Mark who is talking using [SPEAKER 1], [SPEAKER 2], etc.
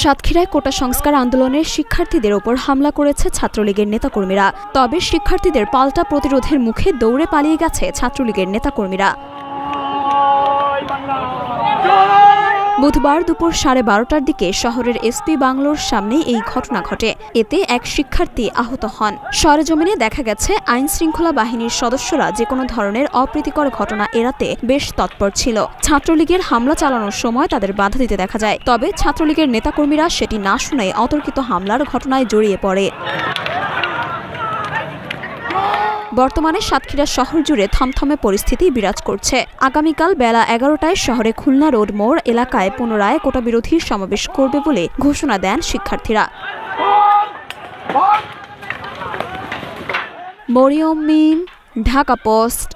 [SPEAKER 1] সাতক্ষীরায় কোটা সংস্কার আন্দোলনের শিক্ষার্থীদের ওপর হামলা করেছে ছাত্রলীগের নেতাকর্মীরা। তবে শিক্ষার্থীদের পাল্টা প্রতিরোধের মুখে দৌড়ে পালিয়ে গেছে ছাত্রলীগের নেতাকর্মীরা। বুধবার দুপুর সাড়ে বারোটার দিকে শহরের এসপি বাংলোর সামনে এই ঘটনা ঘটে। এতে এক শিক্ষার্থী আহত হন। সরেজমিনে দেখা গেছে, আইন শৃঙ্খলা বাহিনীর সদস্যরা যে কোনো ধরনের অপ্রীতিকর ঘটনা এড়াতে বেশ তৎপর ছিল। ছাত্রলীগের হামলা চালানোর সময় তাদের বাধা দিতে দেখা যায়। তবে ছাত্রলীগের নেতাকর্মীরা সেটি না শুনে অতর্কিত হামলার ঘটনায় জড়িয়ে পড়ে। বর্তমানে সাতক্ষীরা শহর জুড়ে থমথমে পরিস্থিতি বিরাজ করছে। আগামীকাল বেলা এগারোটায় শহরে খুলনা রোড মোড় এলাকায় পুনরায় কোটা বিরোধী সমাবেশ করবে বলে ঘোষণা দেন শিক্ষার্থীরা। মরিয়ম মিম, ঢাকা পোস্ট